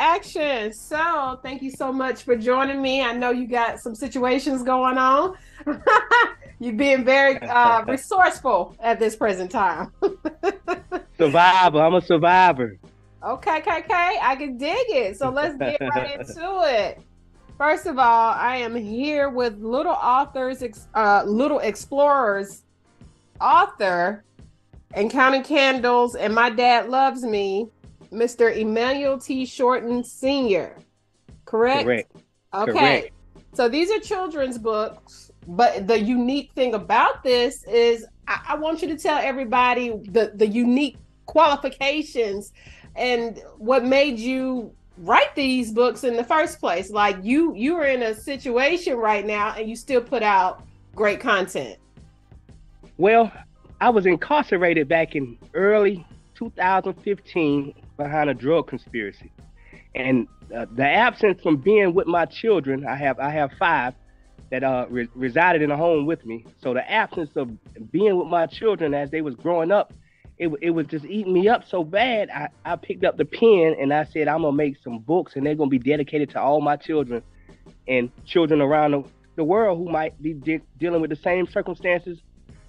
action. So, thank you so much for joining me. I know you got some situations going on. You're being very uh, resourceful at this present time. survivor. I'm a survivor. Okay, okay, okay. I can dig it. So let's get right into it. First of all, I am here with Little Authors, uh, Little Explorers author and Counting Candles and My Dad Loves Me, Mr. Emanuel T. Shorten Sr. Correct? Correct. Okay. Correct. So these are children's books, but the unique thing about this is I, I want you to tell everybody the, the unique qualifications and what made you write these books in the first place like you you are in a situation right now and you still put out great content well i was incarcerated back in early 2015 behind a drug conspiracy and uh, the absence from being with my children i have i have five that uh, re- resided in a home with me so the absence of being with my children as they was growing up it, it was just eating me up so bad. I, I picked up the pen and I said, I'm gonna make some books and they're gonna be dedicated to all my children and children around the, the world who might be de- dealing with the same circumstances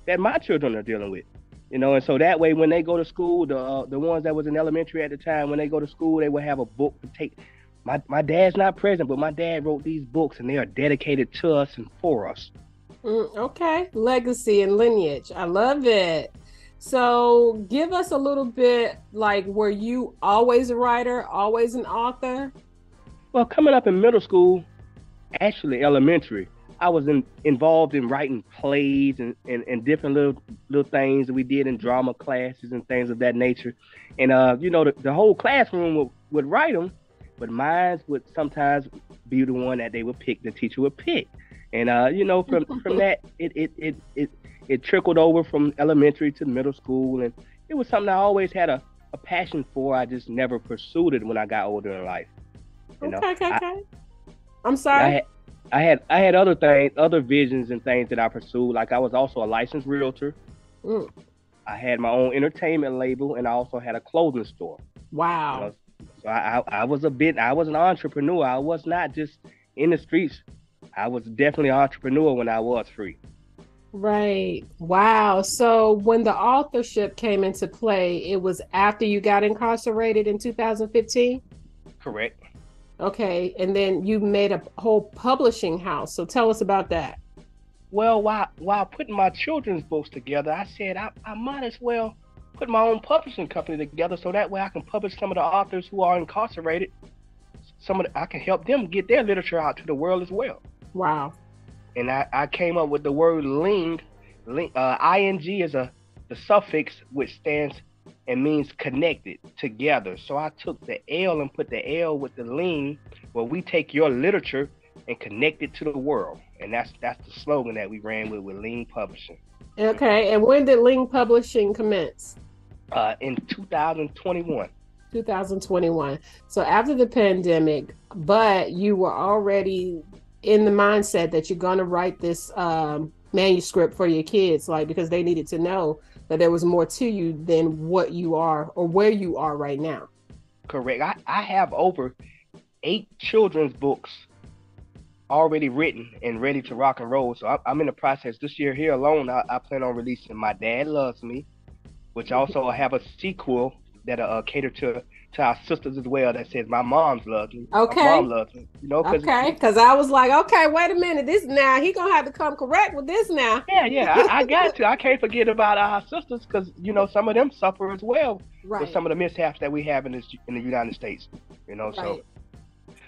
that my children are dealing with. You know, and so that way when they go to school, the uh, the ones that was in elementary at the time, when they go to school, they will have a book to take. My my dad's not present, but my dad wrote these books and they are dedicated to us and for us. Mm, okay, legacy and lineage. I love it. So give us a little bit like were you always a writer, always an author? Well, coming up in middle school, actually elementary, I was in, involved in writing plays and, and, and different little little things that we did in drama classes and things of that nature. And uh, you know, the, the whole classroom would, would write them, but mine would sometimes be the one that they would pick, the teacher would pick. And uh, you know, from from that, it it it it it trickled over from elementary to middle school, and it was something I always had a, a passion for. I just never pursued it when I got older in life. You know? Okay, okay, okay. I, am sorry. I had, I had other things, other visions and things that I pursued. Like I was also a licensed realtor. Mm. I had my own entertainment label, and I also had a clothing store. Wow. You know, so I, I, I was a bit. I was an entrepreneur. I was not just in the streets. I was definitely an entrepreneur when I was free. Right. Wow. So when the authorship came into play, it was after you got incarcerated in 2015? Correct. Okay. And then you made a whole publishing house. So tell us about that. Well, while while putting my children's books together, I said I, I might as well put my own publishing company together so that way I can publish some of the authors who are incarcerated. Some of the, I can help them get their literature out to the world as well. Wow and I, I came up with the word ling. ling uh, ing is a the suffix which stands and means connected together. So I took the L and put the L with the ling, where we take your literature and connect it to the world, and that's that's the slogan that we ran with with Ling Publishing. Okay, and when did Ling Publishing commence? Uh, in 2021. 2021. So after the pandemic, but you were already in the mindset that you're going to write this um, manuscript for your kids, like because they needed to know that there was more to you than what you are or where you are right now. Correct. I, I have over eight children's books already written and ready to rock and roll. So I, am in the process this year here alone. I, I, plan on releasing My Dad Loves Me, which also have a sequel that uh, cater to to our sisters as well that says my mom's loves me. Okay. My mom loves me. You know, cause okay. Because I was like, okay, wait a minute. This now he gonna have to come correct with this now. Yeah, yeah. I, I got to. I can't forget about our sisters because you know some of them suffer as well right. with some of the mishaps that we have in this in the United States. You know, right. so.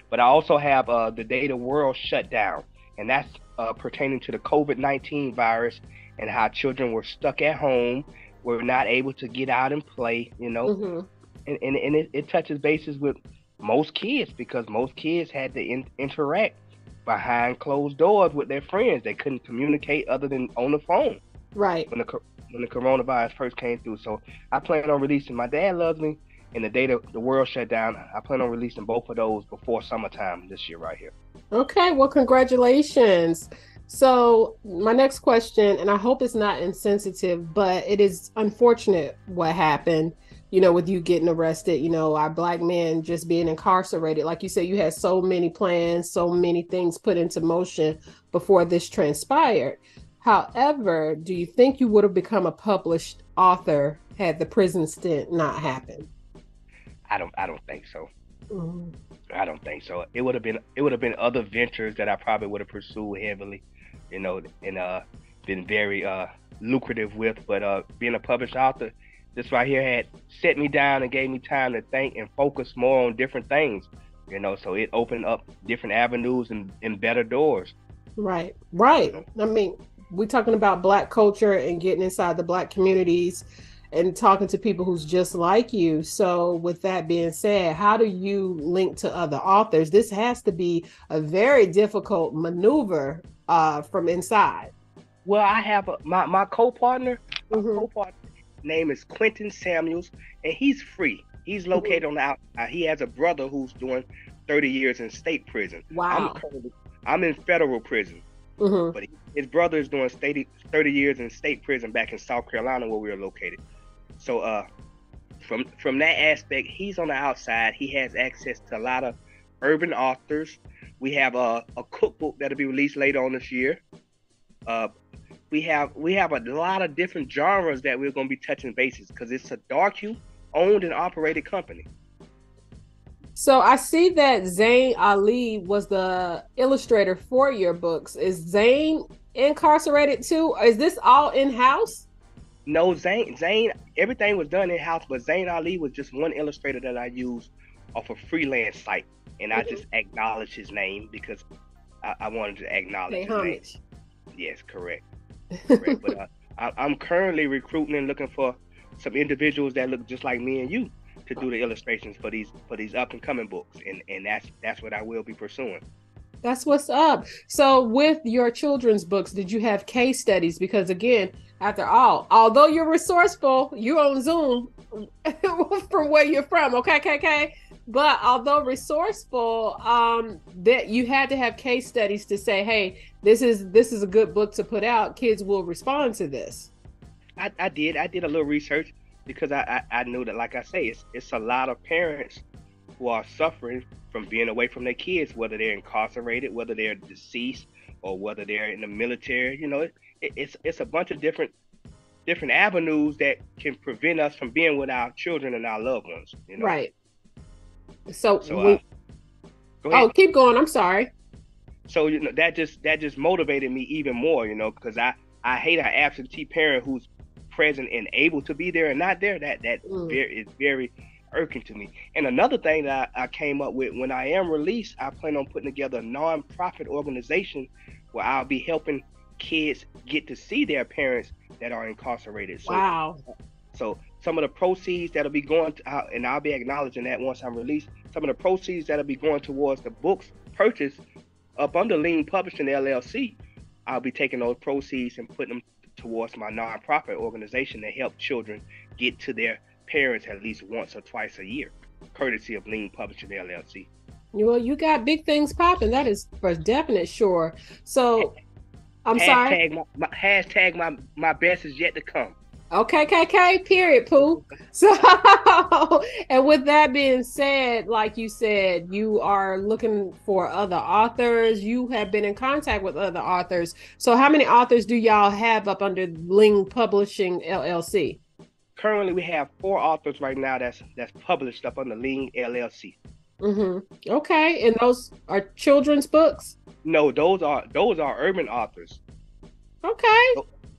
But I also have uh, the day the world shut down, and that's uh, pertaining to the COVID nineteen virus and how children were stuck at home, were not able to get out and play. You know. Mm-hmm and, and, and it, it, touches bases with most kids because most kids had to in, interact behind closed doors with their friends. They couldn't communicate other than on the phone. Right. When the when the coronavirus first came through, so I plan on releasing "My Dad Loves Me" and the day the, the world shut down. I plan on releasing both of those before summertime this year, right here. Okay. Well, congratulations. So, my next question, and I hope it's not insensitive, but it is unfortunate what happened you know, with you getting arrested, you know, our black men just being incarcerated. Like you said, you had so many plans, so many things put into motion before this transpired. However, do you think you would have become a published author had the prison stint not happened? I don't I don't think so. Mm-hmm. I don't think so. It would have been it would have been other ventures that I probably would have pursued heavily, you know, and uh been very uh lucrative with. But uh being a published author, this right here had set me down and gave me time to think and focus more on different things. You know, so it opened up different avenues and, and better doors. Right, right. I mean, we're talking about black culture and getting inside the black communities and talking to people who's just like you. So, with that being said, how do you link to other authors? This has to be a very difficult maneuver uh, from inside. Well, I have a, my my co-partner. Mm-hmm. co-partner name is Quentin Samuels, and he's free. He's located on the outside. He has a brother who's doing 30 years in state prison. Wow. I'm, I'm in federal prison. Mm-hmm. But his brother is doing 30, 30 years in state prison back in South Carolina where we are located. So uh from from that aspect, he's on the outside. He has access to a lot of urban authors. We have a, a cookbook that'll be released later on this year. Uh, we have we have a lot of different genres that we're going to be touching bases because it's a Darque owned and operated company. So I see that Zane Ali was the illustrator for your books. Is Zane incarcerated too? Is this all in house? No, Zane. Zain everything was done in house, but Zane Ali was just one illustrator that I used off a freelance site, and mm-hmm. I just acknowledged his name because I, I wanted to acknowledge his homage. name. Yes, correct but uh, I, am currently recruiting and looking for some individuals that look just like me and you to do the illustrations for these for these up and coming books, and and that's that's what I will be pursuing. That's what's up. So, with your children's books, did you have case studies? Because again, after all, although you're resourceful, you're on Zoom from where you're from. Okay, KK. But although resourceful, um, that you had to have case studies to say, hey, this is this is a good book to put out. Kids will respond to this. I, I did. I did a little research because I, I, I knew that, like I say, it's it's a lot of parents who are suffering from being away from their kids, whether they're incarcerated, whether they're deceased, or whether they're in the military. You know, it, it, it's it's a bunch of different different avenues that can prevent us from being with our children and our loved ones. You know? Right. So, so we, uh, oh, keep going. I'm sorry. So you know that just that just motivated me even more, you know, because I I hate an absentee parent who's present and able to be there and not there. That that mm. very, is very irking to me. And another thing that I, I came up with when I am released, I plan on putting together a non-profit organization where I'll be helping kids get to see their parents that are incarcerated. So, wow. So some of the proceeds that'll be going to, uh, and I'll be acknowledging that once I'm released. Some of the proceeds that'll be going towards the books purchased up under Ling Publishing LLC. I'll be taking those proceeds and putting them towards my nonprofit organization to help children get to their parents at least once or twice a year, courtesy of Ling Publishing LLC. Well, you got big things popping. That is for definite sure. So, I'm hashtag sorry. My, my, hashtag my my best is yet to come. Okay, KK, period, Pooh. So, and with that being said, like you said, you are looking for other authors. You have been in contact with other authors. So, how many authors do y'all have up under Ling Publishing LLC? Currently, we have four authors right now that's that's published up under Ling LLC. Mm-hmm. Okay, and those are children's books. No, those are those are urban authors. Okay.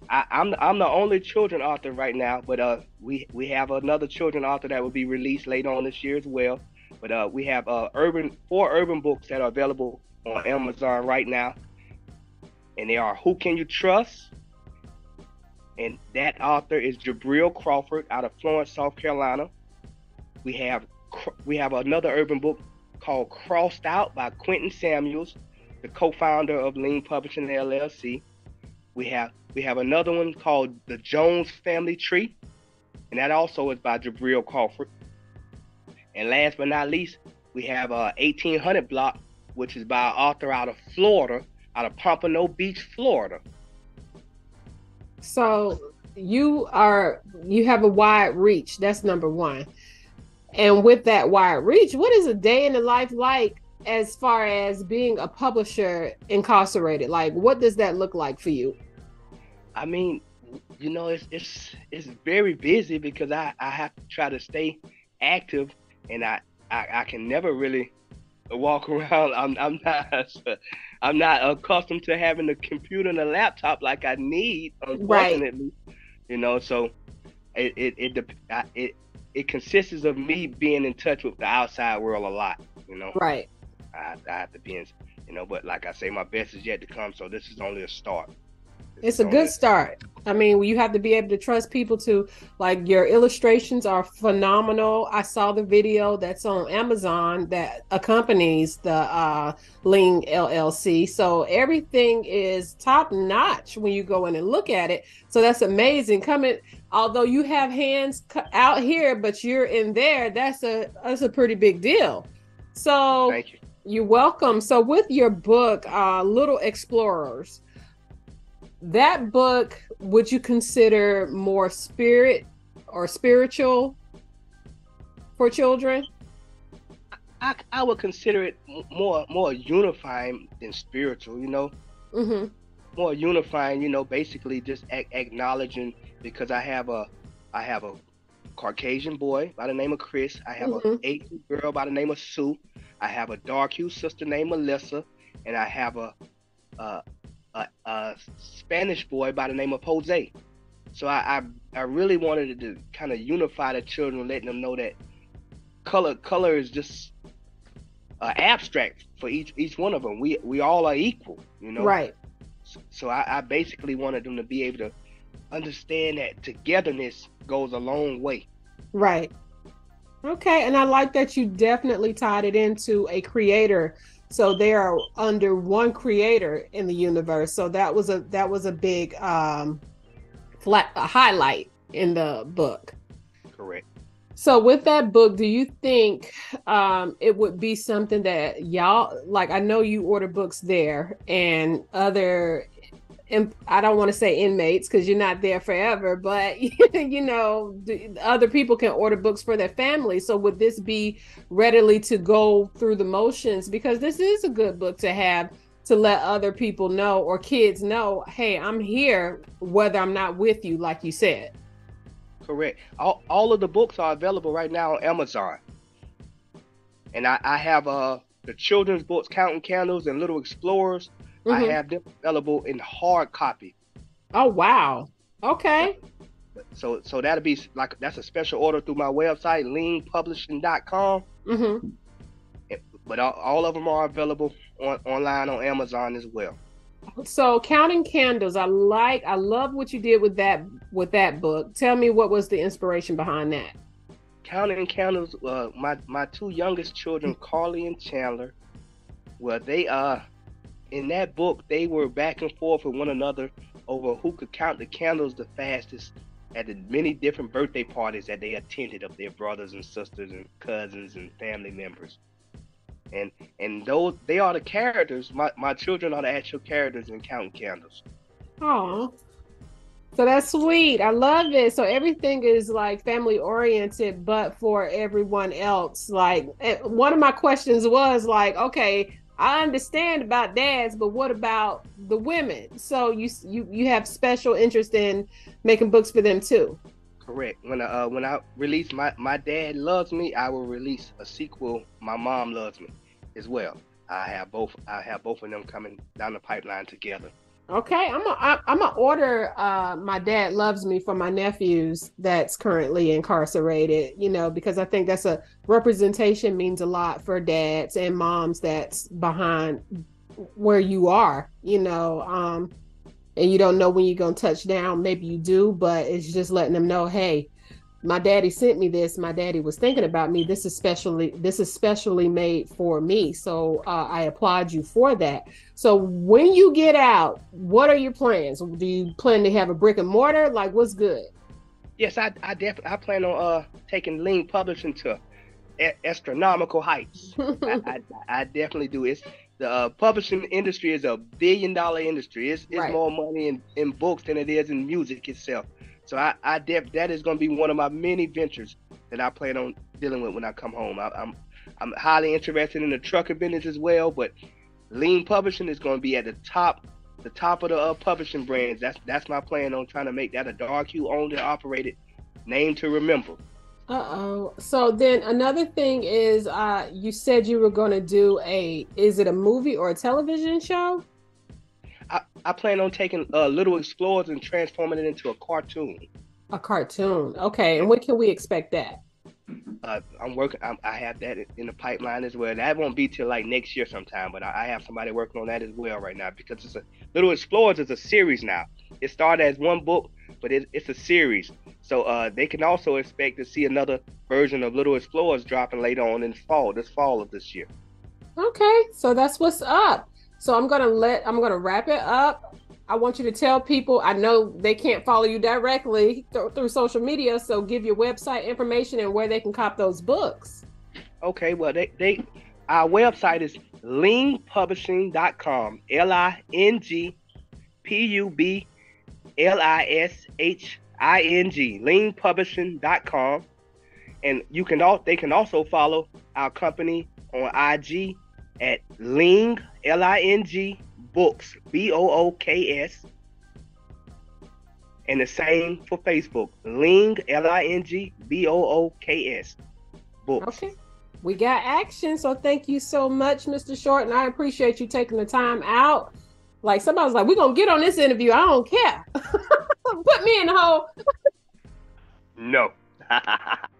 I, am I'm, I'm the only children author right now, but uh, we we have another children author that will be released later on this year as well. But uh, we have uh, urban four urban books that are available on Amazon right now, and they are Who Can You Trust? And that author is Jabril Crawford out of Florence, South Carolina. We have we have another urban book called Crossed Out by Quentin Samuels, the co-founder of Ling Publishing LLC. We have we have another one called The Jones Family Tree, and that also is by Jabril Crawford. And last but not least, we have a uh, 1800 block, which is by an author out of Florida, out of Pompano Beach, Florida. So you are you have a wide reach. That's number one. And with that wide reach, what is a day in the life like as far as being a publisher incarcerated? Like, what does that look like for you? I mean, you know, it's it's it's very busy because I I have to try to stay active, and I I, I can never really walk around. I'm I'm not I'm not accustomed to having a computer and a laptop like I need, unfortunately. Right. You know, so it it it it, it consists of me being in touch with the outside world a lot. You know, right. I, I have to be in, you know, but like I say, my best is yet to come. So this is only a start. It's a good start. I mean, you have to be able to trust people to like your illustrations are phenomenal. I saw the video that's on Amazon that accompanies the uh Ling LLC. So everything is top notch when you go in and look at it. So that's amazing. Coming although you have hands out here but you're in there, that's a that's a pretty big deal. So Thank you. You're welcome. So with your book, uh Little Explorers, that book would you consider more spirit or spiritual for children i, I would consider it more more unifying than spiritual you know mm-hmm. more unifying you know basically just a- acknowledging because i have a i have a caucasian boy by the name of chris i have mm-hmm. an asian girl by the name of sue i have a dark hue sister named melissa and i have a, a a, a Spanish boy by the name of Jose. So I, I, I really wanted to kind of unify the children, letting them know that color color is just uh, abstract for each each one of them. We we all are equal, you know. Right. So, so I, I basically wanted them to be able to understand that togetherness goes a long way. Right. Okay, and I like that you definitely tied it into a creator. So they are under one creator in the universe. So that was a that was a big um flat a highlight in the book. Correct. So with that book do you think um it would be something that y'all like i know you order books there and other I don't want to say inmates because you're not there forever, but you know, other people can order books for their family. So would this be readily to go through the motions? Because this is a good book to have to let other people know or kids know, hey, I'm here whether I'm not with you, like you said. Correct. All, all of the books are available right now on Amazon. And I, I have uh the children's books, Counting Candles and Little Explorers Mm-hmm. I have them available in hard copy. Oh wow. Okay. So so that'll be like that's a special order through my website, lingpublishing.com. Mm-hmm. But all, all of them are available on, online on Amazon as well. So counting candles, I like, I love what you did with that with that book. Tell me what was the inspiration behind that? Counting candles. Uh, my my two youngest children, Carly and Chandler. Well, they uh in that book, they were back and forth with one another over who could count the candles the fastest at the many different birthday parties that they attended of their brothers and sisters and cousins and family members. And and those they are the characters. My my children are the actual characters in counting candles. Oh. So that's sweet. I love it. So everything is like family oriented, but for everyone else. Like eh, one of my questions was like, okay, I understand about dads, but what about the women? So you you you have special interest in making books for them too. Correct. When I, uh, when I release my my dad loves me, I will release a sequel. My mom loves me, as well. I have both. I have both of them coming down the pipeline together. Okay, I'm a, I'm gonna order. Uh, my dad loves me for my nephews that's currently incarcerated. You know, because I think that's a representation means a lot for dads and moms that's behind where you are. You know, um, and you don't know when you're gonna touch down. Maybe you do, but it's just letting them know, hey, my daddy sent me this my daddy was thinking about me this is specially this is specially made for me. So uh, i applaud you for that. So when you get out what are your plans? Do you plan to have a brick and mortar? Like what's good? Yes i i definitely i plan on uh taking Ling publishing to a- astronomical heights. I, I, I, definitely do. It's the uh, publishing industry is a billion dollar industry. It's, it's right. more money in, in books than it is in music itself So I, I def, that is going to be one of my many ventures that I plan on dealing with when I come home. I, I'm I'm highly interested in the trucker business as well, but Ling publishing is going to be at the top the top of the uh, publishing brands. That's that's my plan on trying to make that a dark hue owned and operated name to remember. Uh oh. So then another thing is, uh, you said you were going to do a. Is it a movie or a television show? I, plan on taking uh, Little Explorers and transforming it into a cartoon. A cartoon. Okay. And when can we expect that? Uh, I'm working. I'm, i have that in the pipeline as well. That won't be till like next year sometime, but I, I, have somebody working on that as well right now because it's a Little Explorers is a series now. It started as one book, but it, it's a series. So uh, they can also expect to see another version of Little Explorers dropping later on in fall, this fall of this year. Okay, so that's what's up. So I'm gonna let I'm gonna wrap it up. I want you to tell people. I know they can't follow you directly th- through social media, so give your website information and where they can cop those books. Okay, well they they our website is lingpublishing.com. L I N G P U B L I S H I N G. Lingpublishing.com. And you can all they can also follow our company on IG at Ling L I N G Books B O O K S. And the same for Facebook. Ling L I N G B O O K S. Books. Okay. We got action. So thank you so much, Mr. Short. And I appreciate you taking the time out. Like somebody was like, we're gonna get on this interview. I don't care. Put me in the hole. no.